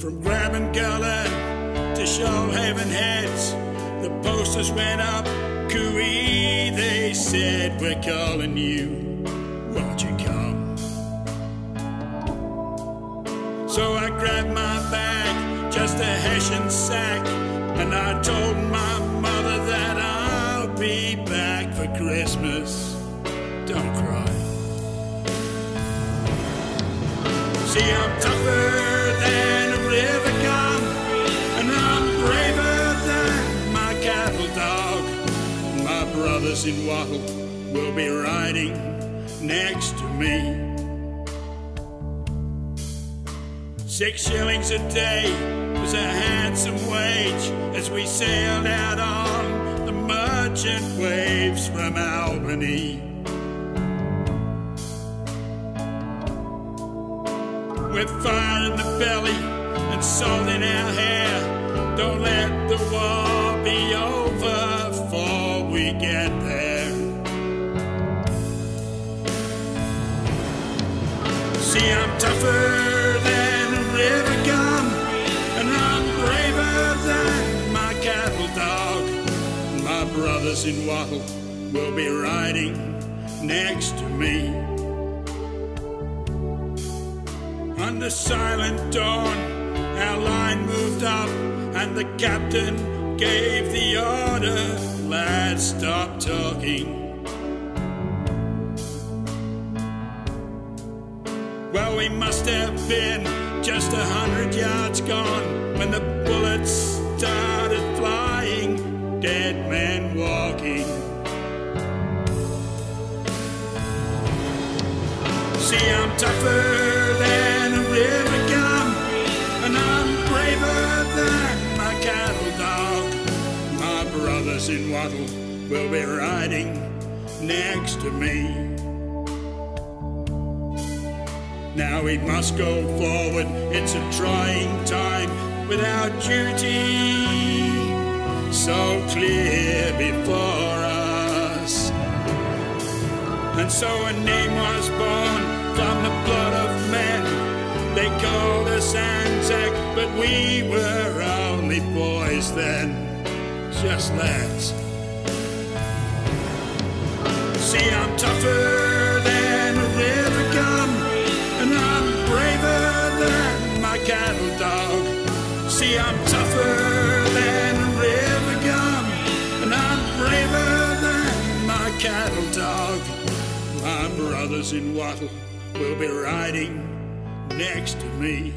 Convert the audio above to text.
From Grabben Gullen to Shoalhaven Heads, the posters went up. Cooey, they said, We're calling you. Won't you come? So I grabbed my bag, just a Hessian sack, and I told my mother that I'll be back for Christmas. Don't cry. See, I'm tougher river gum, and I'm braver than my cattle dog. My brothers in Wattle will be riding next to me. Six shillings a day was a handsome wage as we sailed out on the merchant waves from Albany. With fire in the belly and salt in our hair, don't let the war be over before we get there. See, I'm tougher than a river gum, and I'm braver than my cattle dog. My brothers in Wattle will be riding next to me. Under silent dawn, our line moved up, and the captain gave the order lads, stop talking. Well, we must have been just a hundred yards gone when the bullets started flying, dead men walking. See, I'm tougher in Wattle will be riding next to me. Now we must go forward, it's a trying time without duty so clear before us. And so a name was born from the blood of men. They called us Anzac, but we were only boys then, just lads. See, I'm tougher than a river gum, and I'm braver than my cattle dog. See, I'm tougher than a river gum, and I'm braver than my cattle dog. My brothers in Wattle will be riding next to me.